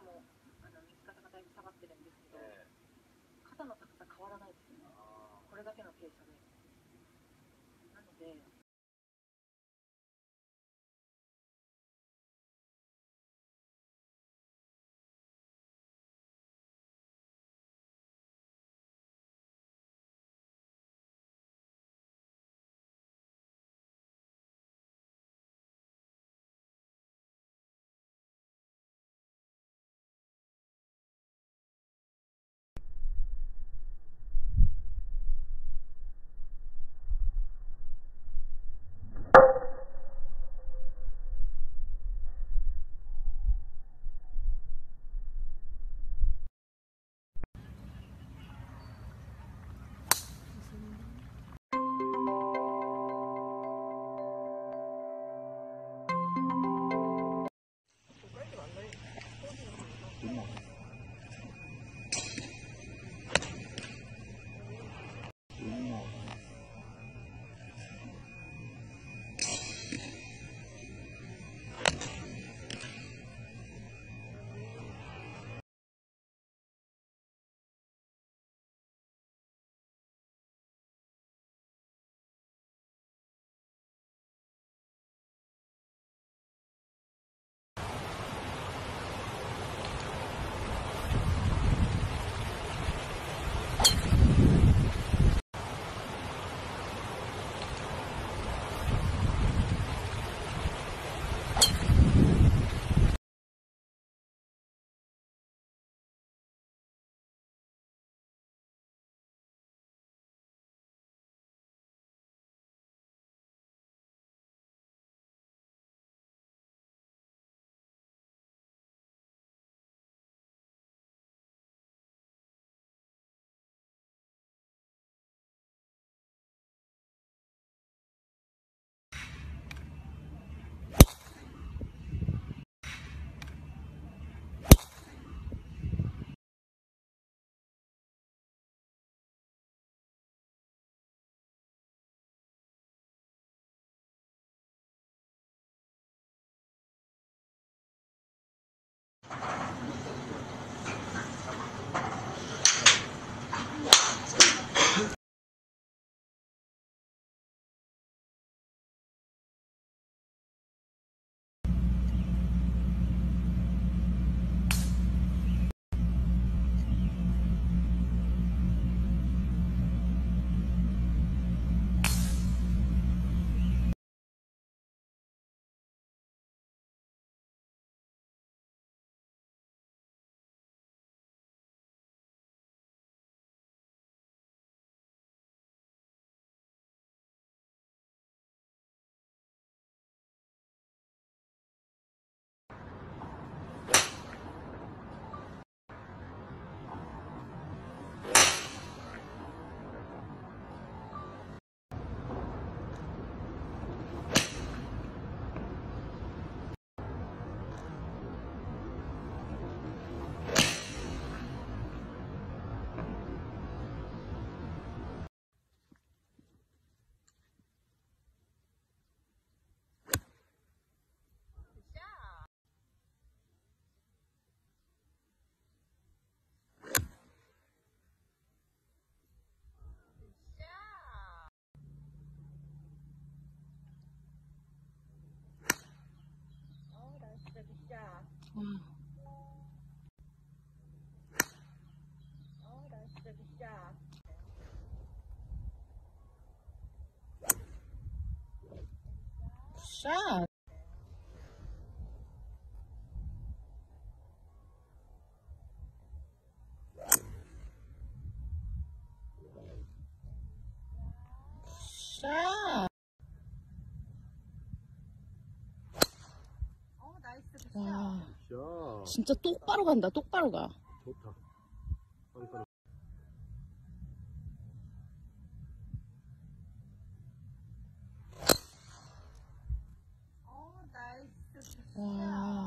もあの右肩がだいぶ下がってるんですけど、肩の高さ変わらないですね。これだけの傾斜で。 샷. 샷. 와, 야, 진짜 똑바로 간다, 똑바로 가. 좋다. 嗯。